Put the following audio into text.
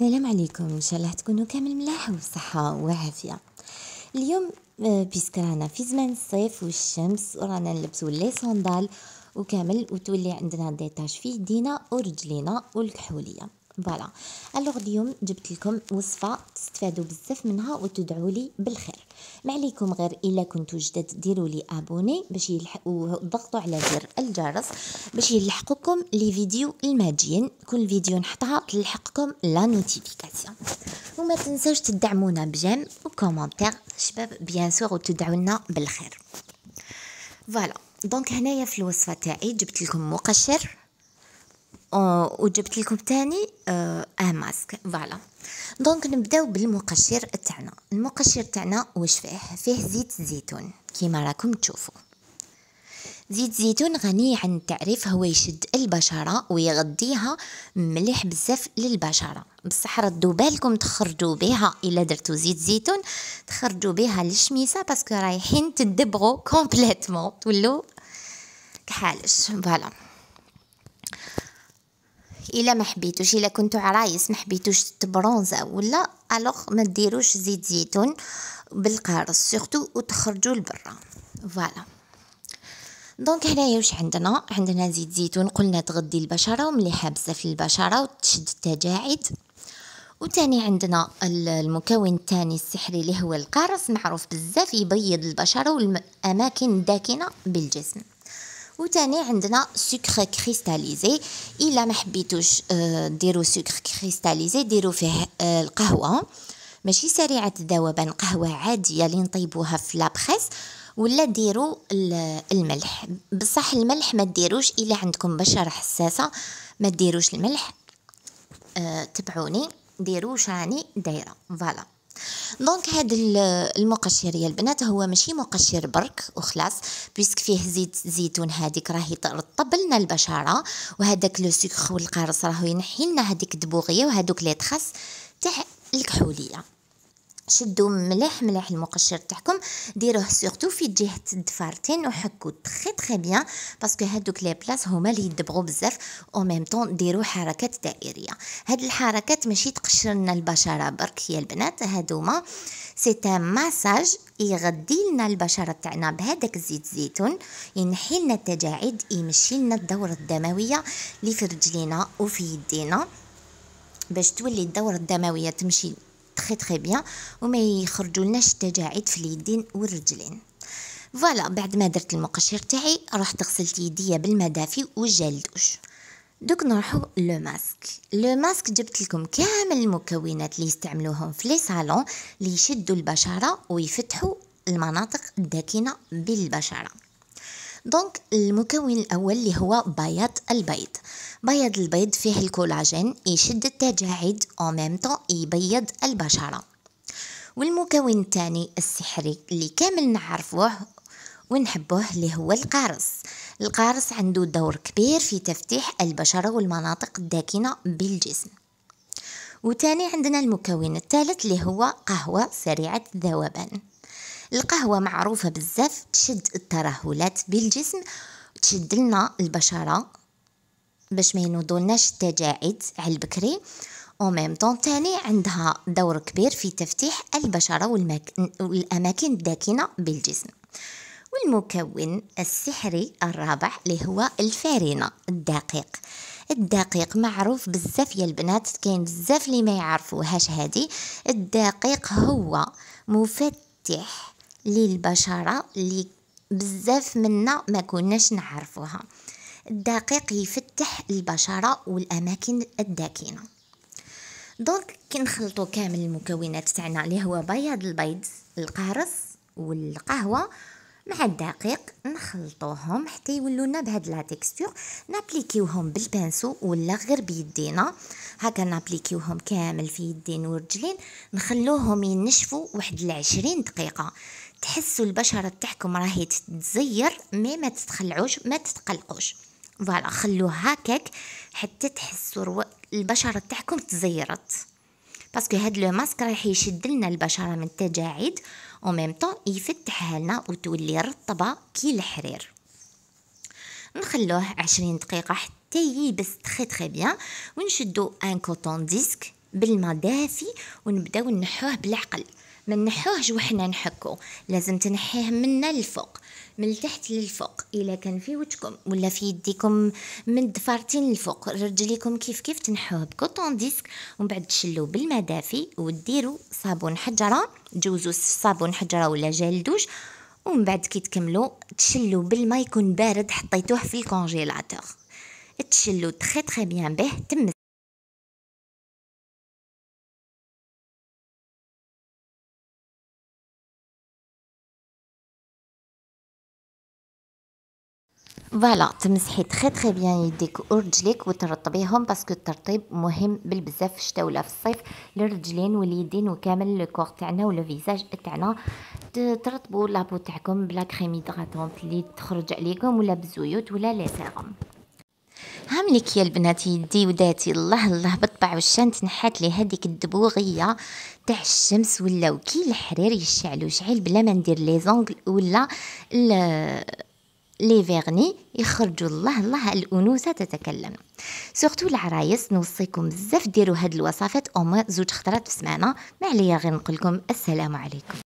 السلام عليكم. إن شاء الله تكونوا كامل ملاح وبصحة وعافية. اليوم آه، parce que رانا في زمان الصيف والشمس ورانا نلبسو les sandales وكامل وتولي عندنا des taches في يدينا ورجلينا والكحولية. voilà. alors اليوم جبت لكم وصفة تستفادوا بزاف منها وتدعوا لي بالخير. ما عليكم غير إلا كنتو جدد ديروا لي abonner باش يلحق وضغطوا على زر الجرس باش يلحقكم les vidéos الماجيين. كل فيديو نحطها تلحقكم la notification وما تنساوش تدعمونا ب j'aime و commentaire شباب bien sûr وتدعونا بالخير. voilà. donc هنايا في الوصفة تاعي جبت لكم مقشر وجبت لكم تاني آه masque. voilà. donc نبداو بالمقشر تاعنا. المقشر تاعنا واش فيه؟ فيه زيت زيتون كيما راكم تشوفوا. زيت زيتون غني عن التعريف هو يشد البشرة ويغذيها مليح بزاف للبشرة. بصح ردوا بالكم تخرجوا بها إلا درتو زيت زيتون تخرجوا بها للشميسة parce que رايحين تدبغوا complètement. تولوا كحالش. voilà. الا ما حبيتوش الا كنتو عرايس ما حبيتوش تبرونزا ولا alors ما ديروش زيت زيتون بالقارص surtout وتخرجوا لبرا. voilà. donc هنايا واش عندنا؟ عندنا زيت زيتون قلنا تغذي البشرة ومليحة بزاف للبشره وتشد التجاعيد وتاني عندنا المكون الثاني السحري اللي هو القارص معروف بزاف يبيض البشرة والاماكن الداكنه بالجسم. وتاني عندنا سكر cristallisé. إلا ما حبيتوش آه، ديروا سكر cristallisé ديروا فيه آه، القهوة. ماشي سريعة الذوبان قهوه عادية اللي نطيبوها في la presse ولا ديروا الملح. بصح الملح ما ديروش إلا عندكم بشرة حساسة ما ديروش الملح. أه تبعوني ديروا راني دايرة. voilà. donc هاد المقشر يا البنات هو ماشي مقشر برك وخلاص puisque فيه زيت زيتون هذيك راهي ترطب لنا البشرة وهذاك le sucre والقارص راهو ينحي لنا هذيك الدبوغية وهذوك les traces تاع الكحولية. شدوا مليح مليح المقشر تاعكم. ديروه surtout في جهة الدفارتين وحكوا très très bien parce que هادوك les places هما اللي يدبغوا بزاف. أو ميم طون ديروا حركات دائرية. هاد الحركات ماشي تقشر لنا البشرة برك يا البنات. هادوما c'est un massage يغذي لنا البشرة تاعنا بهذاك الزيت زيتون ينحي لنا التجاعيد يمشي لنا الدورة الدموية اللي في رجلينا وفي يدينا باش تولي الدورة الدموية تمشي très très bien وما يخرجولناش تجاعيد في اليدين والرجلين. voilà بعد ما درت المقشر تاعي رحت غسلت يديا بالماء وال gel douche دوك نروحو le masque. le masque جبت لكم كامل المكونات اللي يستعملوهم في les salons اللي يشدوا البشرة ويفتحوا المناطق الداكنة بالبشرة. donc المكون الأول اللي هو بياض البيض. بياض البيض فيه الكولاجين يشد التجاعيد أو ميم طون يبيض البشرة. والمكون الثاني السحري اللي كامل نعرفوه ونحبوه اللي هو القارص. القارص عنده دور كبير في تفتيح البشرة والمناطق الداكنة بالجسم. وتاني عندنا المكون الثالث اللي هو قهوة سريعة الذوبان القهوة معروفة بزاف تشد الترهلات بالجسم تشد لنا البشرة باش ما ينوضولناش التجاعيد على البكري. أو طون تاني عندها دور كبير في تفتيح البشرة والأماكن الداكنة بالجسم. والمكون السحري الرابع اللي هو الفارينة الدقيق. الدقيق معروف بزاف يا البنات كاين بزاف اللي ما يعرفوهاش هادي. الدقيق هو مفتح للبشرة اللي بزاف منا ما كناش نعرفوها. الدقيق يفتح البشرة والأماكن الداكنة. donc كي كامل المكونات تاعنا اللي هو بياض البيض القارص والقهوة مع الدقيق نخلطوهم حتى يولونا بهاد la texture نابليكيوهم بال pinceau ولا غير بيدينا. هكا نابليكيوهم كامل في يدين ورجلين نخلوهم ينشفوا واحد العشرين دقيقة. تحسوا البشرة تاعكم راهي تتزير mais ما تتخلعوش ما تتقلقوش. voilà خلوه هكاك حتى تحسوا البشرة تاعكم تزيرت. parce que هاد le masque راح يشد لنا البشرة من التجاعيد أو ميم طون يفتحها لنا وتولي رطبة كي الحرير. نخلوه عشرين دقيقة حتى يلبس très très bien ونشدو un coton disque بالما دافي ونبداو نحوه بالعقل. ما نحوهش وحنا نحكو لازم تنحيه منا للفوق من تحت للفوق. إلا كان في وجهكم ولا في يديكم من الضفارتين للفوق. رجليكم كيف كيف تنحوه ب coton disque. ومن بعد تشلو بالما دافي وديروا صابون حجرة. جوزوا صابون حجرة ولا gel douche. ومن بعد كي تكملوا تشلو بالما يكون بارد حطيتوه في ال congélateur. تشلو très très bien به. تم voilà تمسحي très très bien يديك ورجليك وترطبيهم parce que الترطيب مهم بالبزاف. في الشتاء ولا في الصيف للرجلين واليدين وكامل le corps تاعنا ولا visage تاعنا. ترطبوا la peau تاعكم ب la crème hydratante اللي تخرج عليكم ولا بزيوت ولا les sérums. هاملك يا البنات يدي وداتي. الله الله بالطبع والشان تنحات لي هذيك الدبوغية تاع الشمس ولا كي الحرير يشعلو. شعيل بلا ما ندير les ongles ولا les vernis يخرجوا الله الله الأنوثة تتكلم. surtout العرايس نوصيكم بزاف ديروا هاد الوصفات أو زوج خطرات في السمانه ما عليا غير نقول لكم السلام عليكم